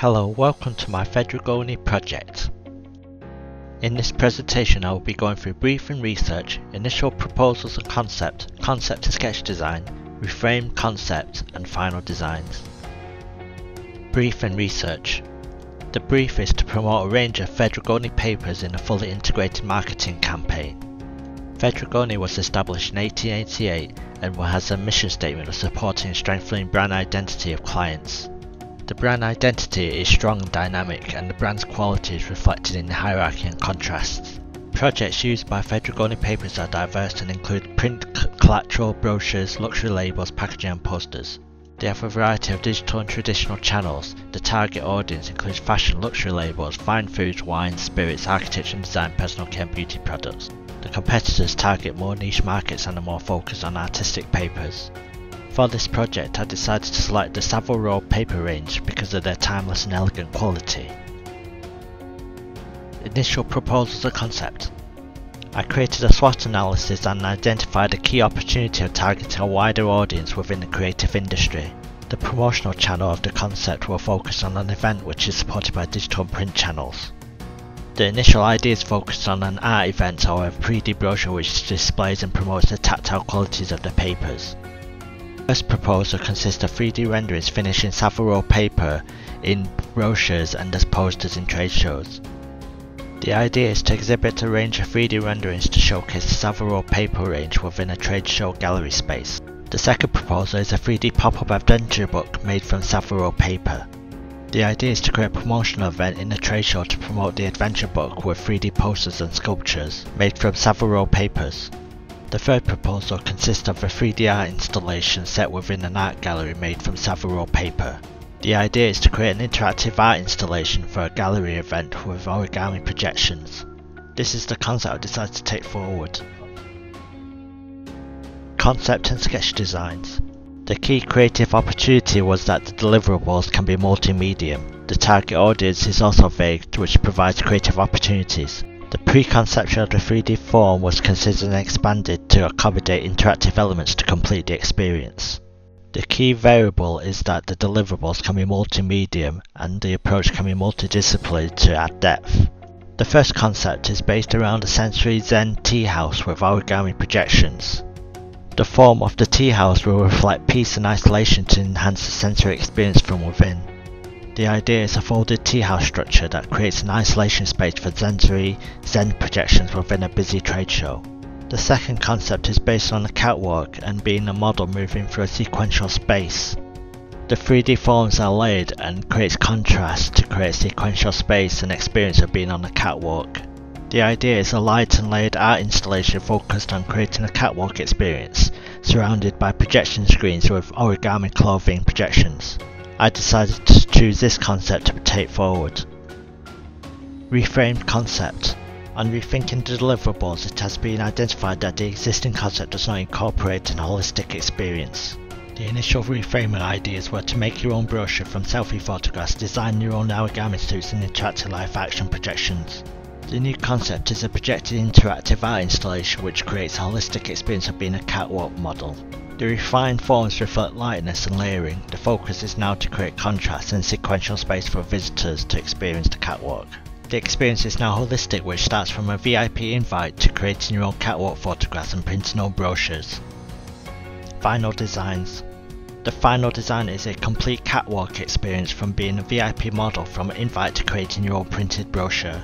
Hello, welcome to my Fedrigoni project. In this presentation I will be going through brief and research, initial proposals and concept, concept to sketch design, reframe concept and final designs. Brief and research. The brief is to promote a range of Fedrigoni papers in a fully integrated marketing campaign. Fedrigoni was established in 1888 and has a mission statement of supporting and strengthening brand identity of clients. The brand identity is strong and dynamic and the brand's quality is reflected in the hierarchy and contrasts. Projects used by Fedrigoni Papers are diverse and include print, collateral, brochures, luxury labels, packaging and posters. They have a variety of digital and traditional channels. The target audience includes fashion luxury labels, fine foods, wines, spirits, architecture and design, personal care and beauty products. The competitors target more niche markets and are more focused on artistic papers. For this project I decided to select the Savile Row paper range because of their timeless and elegant quality. Initial proposals and concept. I created a SWOT analysis and identified a key opportunity of targeting a wider audience within the creative industry. The promotional channel of the concept will focus on an event which is supported by digital and print channels. The initial ideas focused on an art event or a 3D brochure which displays and promotes the tactile qualities of the papers first proposal consists of 3D renderings finished in Savile Row paper in brochures and as posters in trade shows. The idea is to exhibit a range of 3D renderings to showcase the Savile paper range within a trade show gallery space. The second proposal is a 3D pop-up adventure book made from Savile Row paper. The idea is to create a promotional event in a trade show to promote the adventure book with 3D posters and sculptures made from Savile Row papers. The third proposal consists of a 3D art installation set within an art gallery made from Savile paper. The idea is to create an interactive art installation for a gallery event with origami projections. This is the concept I decided to take forward. Concept and sketch designs. The key creative opportunity was that the deliverables can be multimedia. The target audience is also vague, which provides creative opportunities. The preconception of the 3D form was considered and expanded to accommodate interactive elements to complete the experience. The key variable is that the deliverables can be multimedia and the approach can be multidisciplinary to add depth. The first concept is based around a sensory Zen tea house with origami projections. The form of the tea house will reflect peace and isolation to enhance the sensory experience from within. The idea is a folded tea house structure that creates an isolation space for sensory Zen projections within a busy trade show. The second concept is based on a catwalk and being a model moving through a sequential space. The 3D forms are laid and creates contrast to create sequential space and experience of being on a catwalk. The idea is a light and layered art installation focused on creating a catwalk experience, surrounded by projection screens with origami clothing projections. I decided to choose this concept to take forward. Reframed concept. On rethinking deliverables, it has been identified that the existing concept does not incorporate an holistic experience. The initial reframing ideas were to make your own brochure from selfie photographs, design your own origami suits and interactive live action projections. The new concept is a projected interactive art installation which creates a holistic experience of being a catwalk model. The refined forms reflect lightness and layering. The focus is now to create contrast and sequential space for visitors to experience the catwalk. The experience is now holistic which starts from a VIP invite to creating your own catwalk photographs and printing own brochures. Final designs. The final design is a complete catwalk experience from being a VIP model from an invite to creating your own printed brochure.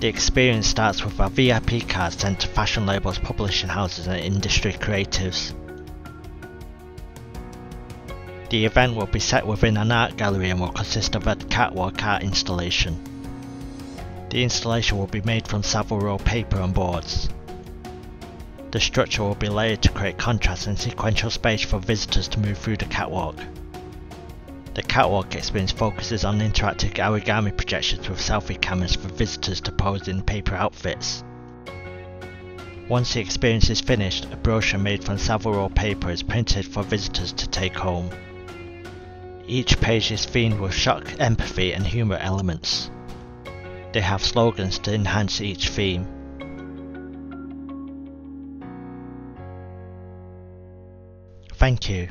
The experience starts with a VIP card sent to fashion labels, publishing houses and industry creatives. The event will be set within an art gallery and will consist of a catwalk art installation. The installation will be made from Row paper and boards. The structure will be layered to create contrast and sequential space for visitors to move through the catwalk. The catwalk experience focuses on interactive origami projections with selfie cameras for visitors to pose in paper outfits. Once the experience is finished, a brochure made from Row paper is printed for visitors to take home. Each page is themed with shock, empathy and humour elements. They have slogans to enhance each theme. Thank you.